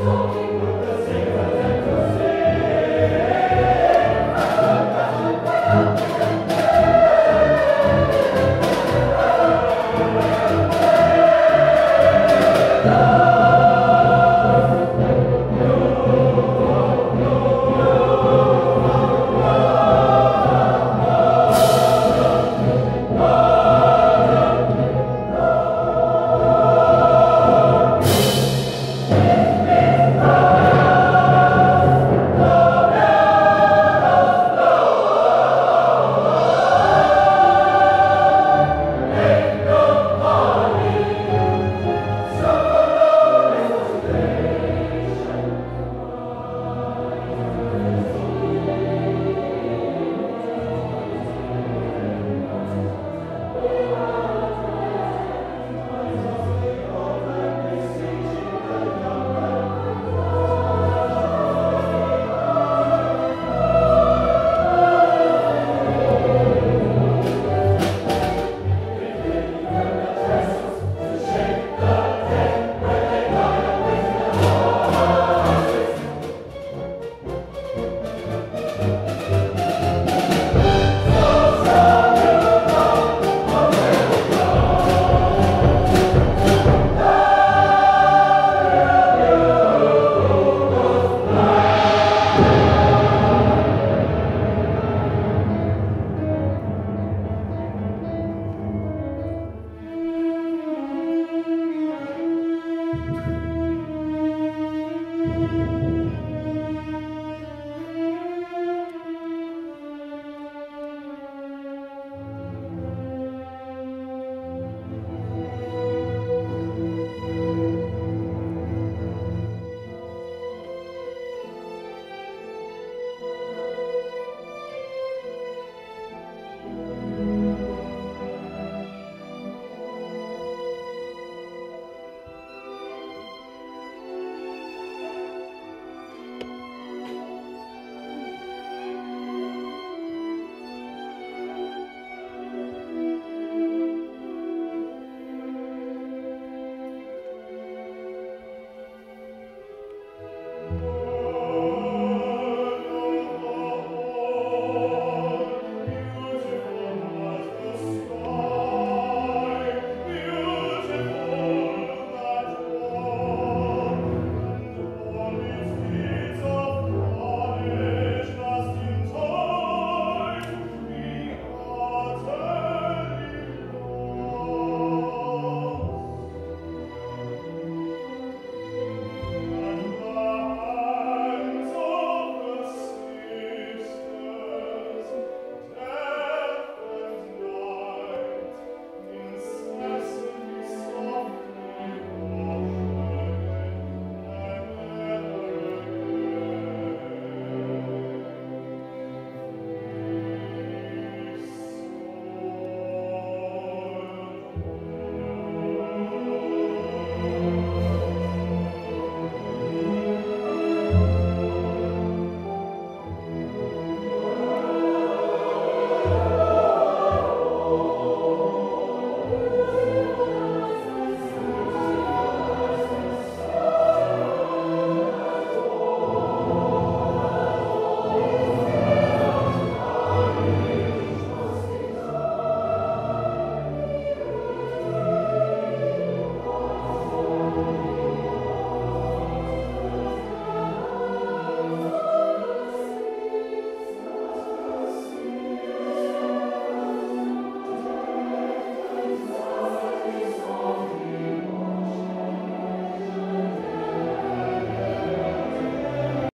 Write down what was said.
Lord.